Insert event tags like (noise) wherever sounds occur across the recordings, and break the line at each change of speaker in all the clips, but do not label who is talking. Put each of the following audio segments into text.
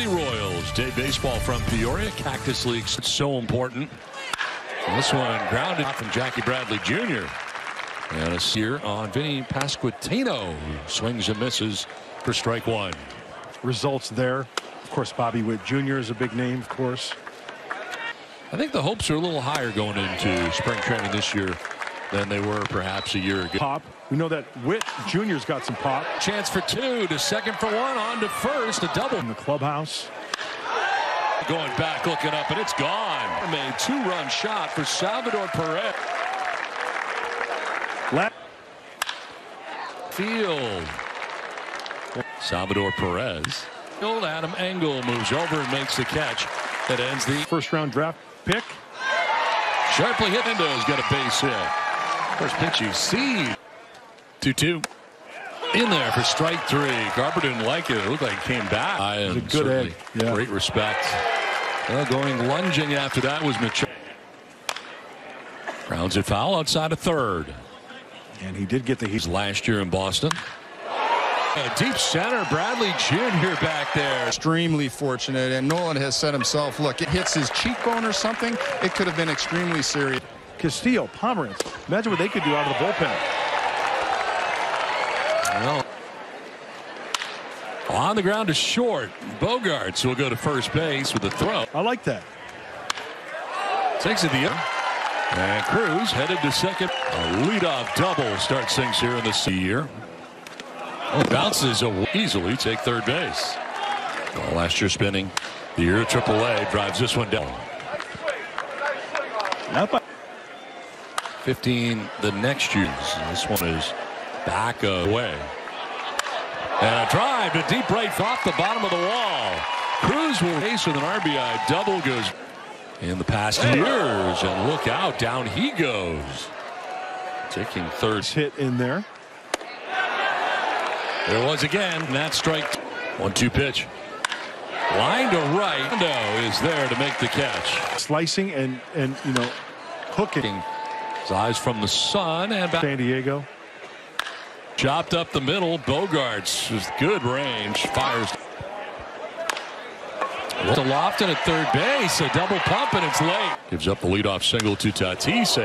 The Royals, day baseball from Peoria, Cactus League. It's so important. And this one grounded off from Jackie Bradley Jr. And a sear on Vinnie Pasquantino, who swings and misses for strike one.
Results there. Of course, Bobby Witt Jr. is a big name, of course.
I think the hopes are a little higher going into spring training this year than they were perhaps a year ago.
Pop. We know that Witt Jr.'s got some pop.
Chance for two to second for one on to first a double
in the clubhouse.
Going back looking up and it's gone. Made two run shot for Salvador Perez.
Left
field. Salvador Perez. Old Adam Engel moves over and makes the catch that ends the
first round draft pick.
Sharply hit into has got a base hit. First pitch you see. 2 2. In there for strike three. Garber didn't like it. It looked like it came back. I
am a good egg.
Yeah. Great respect. Well, going lunging after that was Mitchell. Grounds it foul outside of third.
And he did get the
heat last year in Boston. A deep center, Bradley Jr. back there.
Extremely fortunate, and Nolan has said himself, look, it hits his cheekbone or something, it could have been extremely serious.
Castillo, Pomeranz, imagine what they could do out of the bullpen.
Well, on the ground is short. Bogaerts will go to first base with a throw.
I like that.
Takes it the end. And Cruz headed to second. A leadoff double starts things here in the year. Oh, bounces easily take third base. Well, last year spinning the year AAA drives this one down. 15 the next year. This one is back away. And a drive to deep right off the bottom of the wall. Cruz will race with an RBI double goes in the past years and look out down he goes. Taking third
hit in there.
There was again that strike. One two pitch. Line to right. No is there to make the catch.
Slicing and and you know hooking.
His eyes from the sun and back.
San Diego.
Chopped up the middle. Bogaerts with good range. Fires. To Loftin at third base. A double pump and it's late. Gives up the leadoff single to Tatis.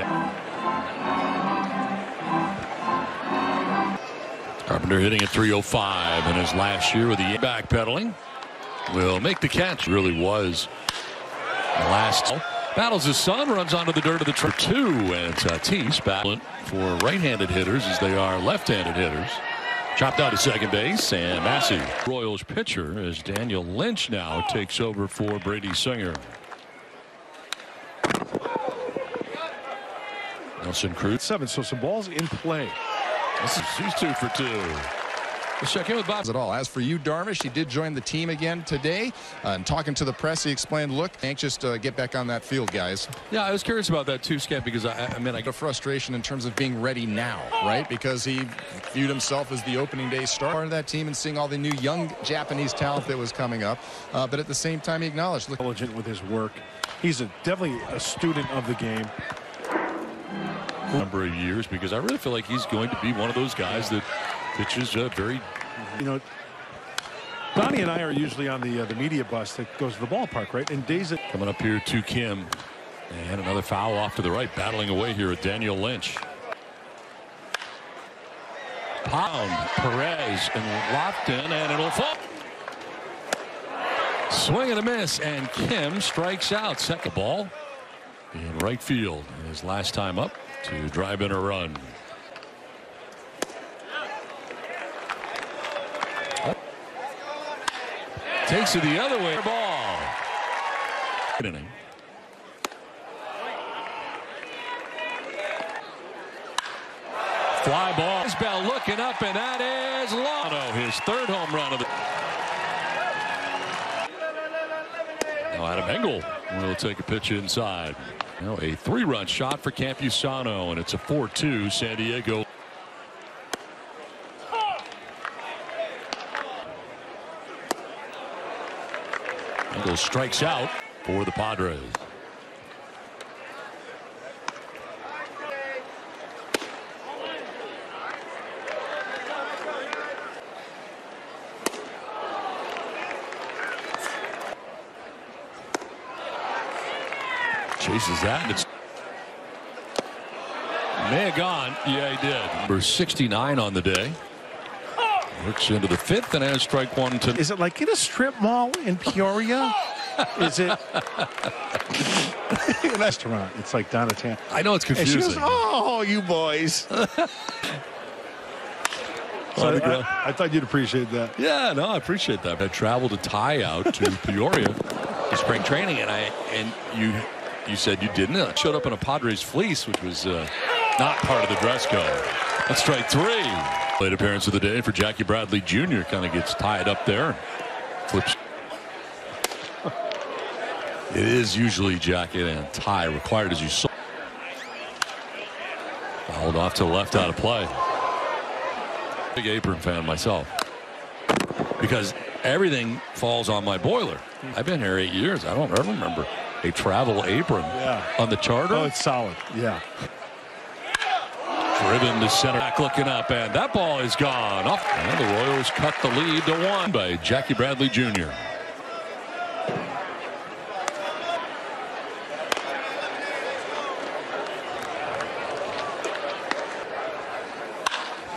Carpenter hitting at 305 in his last year with the backpedaling. Will make the catch. Really was the last. Battles his son, runs onto the dirt of the track two, and Tatis uh, battling for right-handed hitters as they are left-handed hitters. Chopped out to second base, and Massey, Royals pitcher, as Daniel Lynch now takes over for Brady Singer. Nelson Cruz.
Seven, so some balls in play.
This is, two for two. Let's check in with Bob.
At all. As for you, Darvish, he did join the team again today. Uh, and talking to the press, he explained, look, anxious to get back on that field, guys.
Yeah, I was curious about that too, Scott, because I, I mean, I
got frustration in terms of being ready now, right? Because he viewed himself as the opening day star of that team and seeing all the new young Japanese talent that was coming up. Uh, but at the same time, he acknowledged, look,
intelligent with his work. He's a, definitely a student of the game
number of years because I really feel like he's going to be one of those guys that pitches uh, very
you know Donnie and I are usually on the uh, the media bus that goes to the ballpark right? And days it
coming up here to Kim. And another foul off to the right battling away here at Daniel Lynch. Pound Perez and Loftin and it'll fall. Swing and a miss and Kim strikes out. Second ball in right field. His last time up to drive in a run. Takes it the other way. Ball. Inning. Fly ball. Isbel looking up, and that is Lano, oh, his third home run of the. Now Adam Engel will take a pitch inside. Now a three-run shot for Campusano, and it's a 4-2 San Diego. Strikes out for the Padres. Chases that, and it's May gone. Yeah, he did. Number 69 on the day. Into the fifth and has strike one to.
Is it like in a strip mall in Peoria? Is it (laughs) a restaurant? It's like Donatan.
I know it's
And she
confusing.
goes, "Oh, you boys." (laughs) So I. I, I thought you'd appreciate that.
Yeah, no, I appreciate that. I traveled to tie out to (laughs) Peoria for spring training, and I and you you said you didn't. I showed up in a Padres fleece, which was uh, not part of the dress code. That's strike three. Late appearance of the day for Jackie Bradley Jr. Kind of gets tied up there, flips. It is usually jacket and tie required, as you saw. Fouled off to the left out of play. Big apron fan myself because everything falls on my boiler. I've been here eight years. I don't ever remember a travel apron
Yeah.
on the charter.
Oh, it's solid. Yeah.
Driven to center back looking up and that ball is gone off and the Royals cut the lead to one by Jackie Bradley Jr.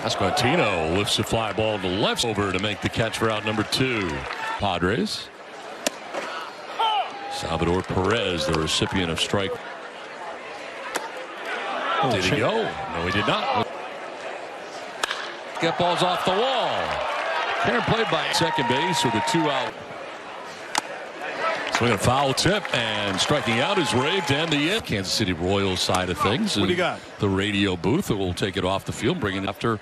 Pasquantino lifts a fly ball to left over to make the catch for out number two. Padres. Salvador Perez, the recipient of strike. Oh, did he go? No, he did not. Get balls off the wall. Karen played by second base with a two out. Swing a foul tip and striking out is Ray and the end. Kansas City Royals side of things.
What do you got?
The radio booth that will take it off the field, bring it after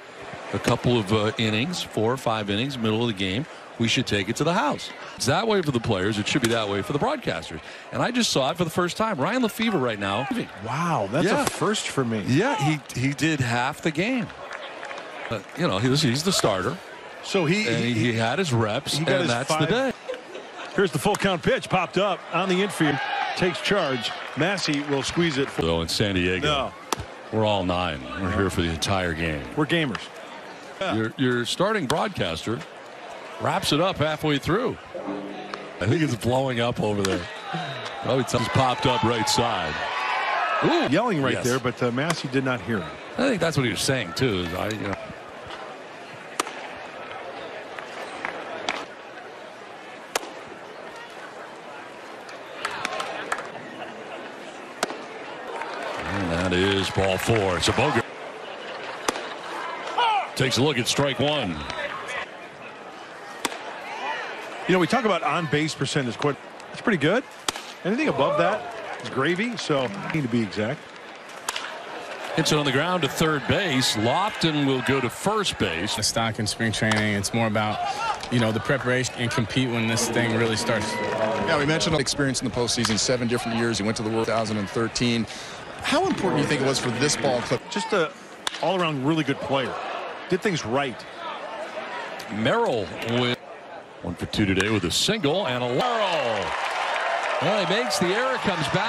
a couple of uh, innings, four or five innings, middle of the game. We should take it to the house. It's that way for the players. It should be that way for the broadcasters. And I just saw it for the first time. Ryan Lefebvre right now.
Wow, that's
Yeah.
a first for me.
Yeah, he he did half the game. But, you know, he was, he's the starter,
So he,
and he,
he,
had his reps, and
his
that's the day.
here's the full count pitch popped up on the infield, takes charge. Massey will squeeze it. For,
So in San Diego,
no,
we're all nine. We're here for the entire game.
we're gamers.
Your your starting broadcaster wraps it up halfway through. I think it's blowing up over there. Oh, it's just popped up right side. Ooh,
Yelling right
yes.
there, but uh, Massey did not hear him.
I think that's what he was saying too. I, you know, And that is ball four. It's a bogey. Takes a look at strike one.
You know, we talk about on base percentage. Quite, it's pretty good. Anything above that is gravy. So, need to be exact.
Hits it on the ground to third base. Loftin will go to first base.
the stock in spring training. It's more about, you know, the preparation and compete when this thing really starts.
Yeah, we mentioned experience in the postseason, seven different years. He went to the World 2013. How important do you think it was for this ball club?
Just a all-around really good player. Did things right.
Merrill with one for two today with a single and a Merrill. Well, he makes the error, comes back.